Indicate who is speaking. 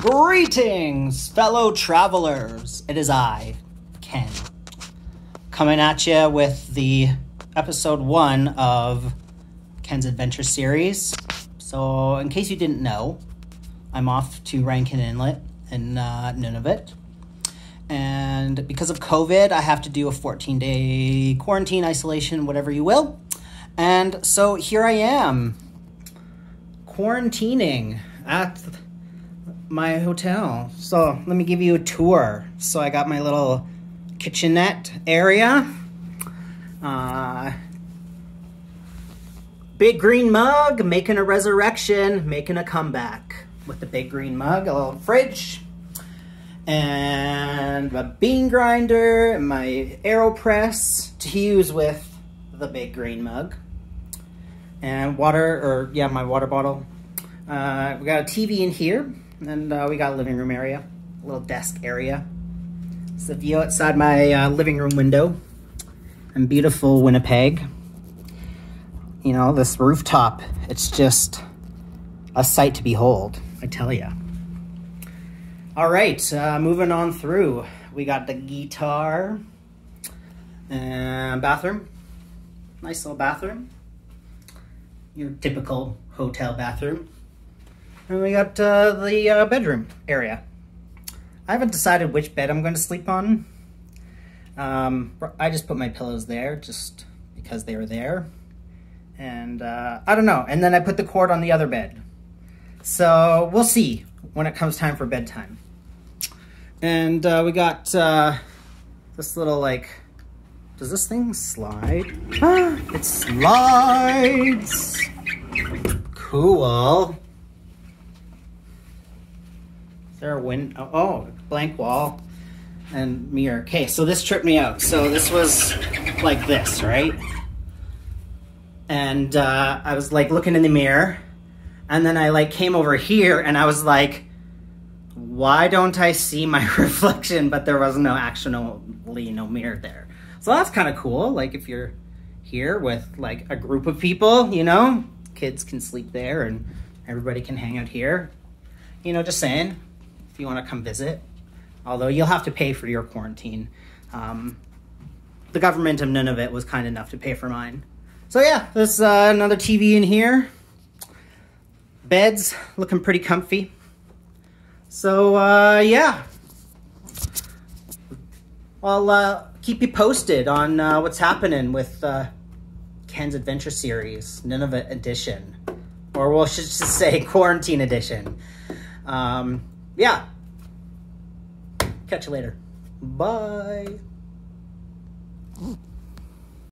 Speaker 1: Greetings, fellow travelers. It is I, Ken, coming at you with the episode one of Ken's Adventure Series. So, in case you didn't know, I'm off to Rankin Inlet in uh, Nunavut. And because of COVID, I have to do a 14 day quarantine, isolation, whatever you will. And so here I am, quarantining at my hotel. So let me give you a tour. So I got my little kitchenette area. Uh, big green mug, making a resurrection, making a comeback with the big green mug, a little fridge, and a bean grinder, and my AeroPress to use with the big green mug, and water, or yeah, my water bottle. Uh, we got a TV in here, and uh, we got a living room area, a little desk area. It's the view outside my uh, living room window, and beautiful Winnipeg. You know, this rooftop, it's just a sight to behold, I tell you. All right, uh, moving on through. We got the guitar and bathroom. Nice little bathroom. Your typical hotel bathroom. And we got uh, the uh, bedroom area. I haven't decided which bed I'm going to sleep on. Um, I just put my pillows there just because they were there. And uh, I don't know. And then I put the cord on the other bed. So we'll see when it comes time for bedtime. And uh, we got uh, this little like, does this thing slide? it slides. Cool. There a window? Oh, oh, blank wall and mirror. Okay, so this tripped me out. So this was like this, right? And uh, I was like looking in the mirror and then I like came over here and I was like, why don't I see my reflection? But there was no actually no mirror there. So that's kind of cool. Like if you're here with like a group of people, you know, kids can sleep there and everybody can hang out here. You know, just saying, you want to come visit. Although you'll have to pay for your quarantine. Um, the government of Nunavut was kind enough to pay for mine. So yeah, there's uh, another TV in here. Beds looking pretty comfy. So, uh, yeah. I'll uh, keep you posted on uh, what's happening with uh, Ken's Adventure Series, Nunavut Edition. Or we'll just say Quarantine Edition. Um, yeah. Catch you later. Bye.